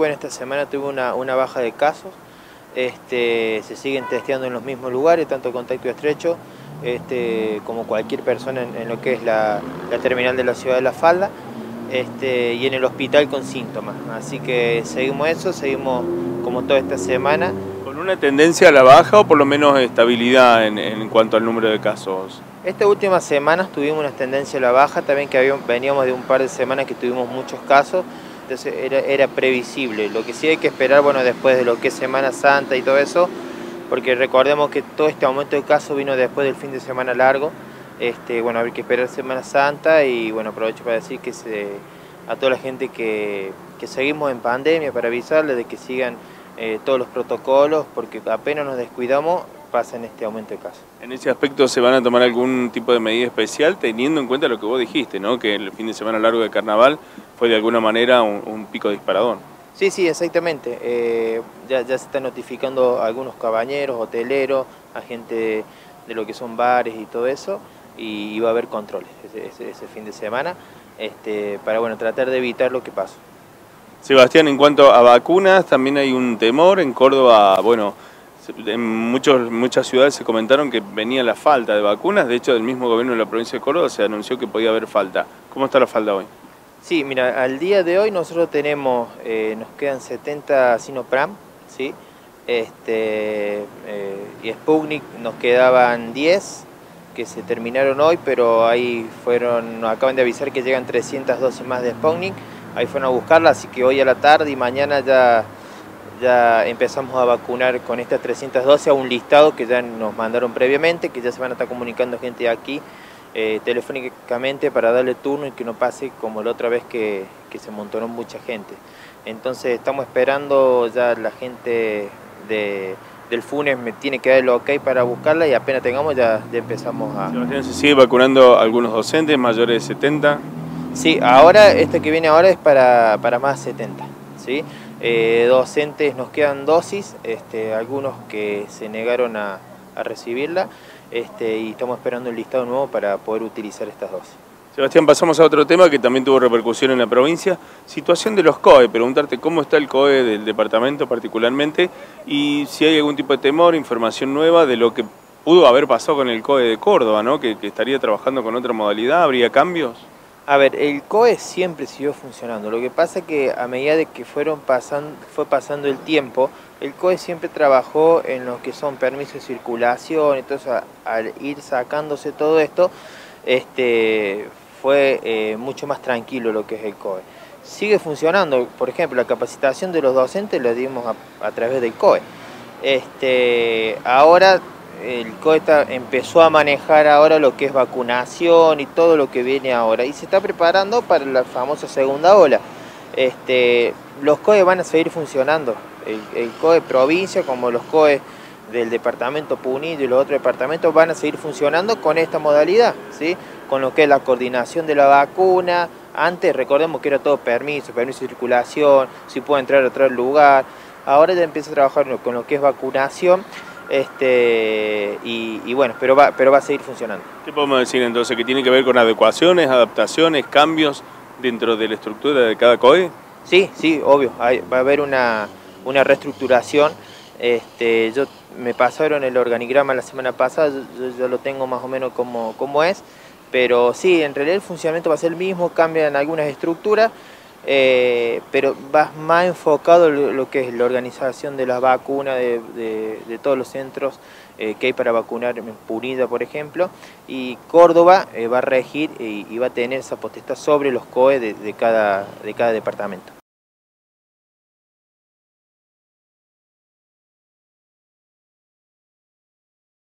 Bueno, esta semana tuve una, una baja de casos, este, se siguen testeando en los mismos lugares, tanto contacto estrecho este, como cualquier persona en, lo que es la, terminal de la ciudad de La Falda este, y en el hospital con síntomas. Así que seguimos eso, seguimos como toda esta semana. ¿Con una tendencia a la baja o por lo menos estabilidad en, cuanto al número de casos? Estas últimas semanas tuvimos una tendencia a la baja, también que veníamos de un par de semanas que tuvimos muchos casos entonces era, previsible. Lo que sí hay que esperar, bueno, después de lo que es Semana Santa y todo eso, porque recordemos que todo este aumento de casos vino después del fin de semana largo, este, bueno, hay que esperar Semana Santa y bueno, aprovecho para decir que a toda la gente que, seguimos en pandemia, para avisarles de que sigan eh, todos los protocolos, porque apenas nos descuidamos, pasa en este aumento de casos. En ese aspecto, ¿se van a tomar algún tipo de medida especial teniendo en cuenta lo que vos dijiste, ¿no? que el fin de semana largo de carnaval fue de alguna manera un, pico disparador? Sí, sí, exactamente. Eh, ya, se están notificando algunos cabañeros, hoteleros, a gente de, lo que son bares y todo eso, y va a haber controles ese, ese, fin de semana este, para bueno, tratar de evitar lo que pasó. Sebastián, en cuanto a vacunas, también hay un temor en Córdoba, bueno, en muchos, muchas ciudades se comentaron que venía la falta de vacunas, de hecho del mismo gobierno de la provincia de Córdoba se anunció que podía haber falta. ¿Cómo está la falta hoy? Sí, mira, al día de hoy nosotros tenemos, eh, nos quedan 70 Sinopram, ¿sí? Este, eh, y Sputnik nos quedaban 10 que se terminaron hoy, pero ahí fueron, nos acaban de avisar que llegan 300 dosis más de Sputnik, ahí fueron a buscarla, así que hoy a la tarde y mañana ya ya empezamos a vacunar con estas 312 a un listado que ya nos mandaron previamente, que ya se van a estar comunicando gente aquí eh, telefónicamente para darle turno y que no pase como la otra vez que, se montonó mucha gente. Entonces estamos esperando ya la gente de, del FUNES me tiene que dar el ok para buscarla y apenas tengamos ya, ya empezamos a... ¿Se sigue vacunando algunos docentes mayores de 70? Sí, ahora, este que viene ahora es para, para más 70, ¿sí? Eh, docentes nos quedan dosis, este, algunos que se negaron a, recibirla este, y estamos esperando un listado nuevo para poder utilizar estas dosis. Sebastián, pasamos a otro tema que también tuvo repercusión en la provincia. Situación de los COE, preguntarte cómo está el COE del departamento particularmente y si hay algún tipo de temor, información nueva de lo que pudo haber pasado con el COE de Córdoba, ¿no? que estaría trabajando con otra modalidad, ¿habría cambios? A ver, el COE siempre siguió funcionando. Lo que pasa es que a medida de que fueron pasando, fue pasando el tiempo, el COE siempre trabajó en lo que son permisos de circulación, entonces al ir sacándose todo esto, este, fue eh, mucho más tranquilo lo que es el COE. Sigue funcionando, por ejemplo, la capacitación de los docentes la dimos a, a través del COE. Este, ahora el COE empezó a manejar ahora lo que es vacunación y todo lo que viene ahora y se está preparando para la famosa segunda ola. Este, los COE van a seguir funcionando, el, COE provincia como los COE del departamento Punido y los otros departamentos van a seguir funcionando con esta modalidad, ¿sí? con lo que es la coordinación de la vacuna. Antes recordemos que era todo permiso, permiso de circulación, si puede entrar a otro lugar. Ahora ya empieza a trabajar con lo que es vacunación este, y, bueno, pero va, pero va a seguir funcionando. ¿Qué podemos decir entonces? ¿Que tiene que ver con adecuaciones, adaptaciones, cambios dentro de la estructura de cada COE? Sí, sí, obvio. va a haber una, reestructuración. Este, yo me pasaron el organigrama la semana pasada, yo, lo tengo más o menos como, como es, pero sí, en realidad el funcionamiento va a ser el mismo, cambian algunas estructuras, eh, pero va más enfocado lo, que es la organización de las vacunas de, todos los centros eh, que hay para vacunar en Punida, por ejemplo, y Córdoba eh, va a regir y, va a tener esa potestad sobre los COE de cada departamento.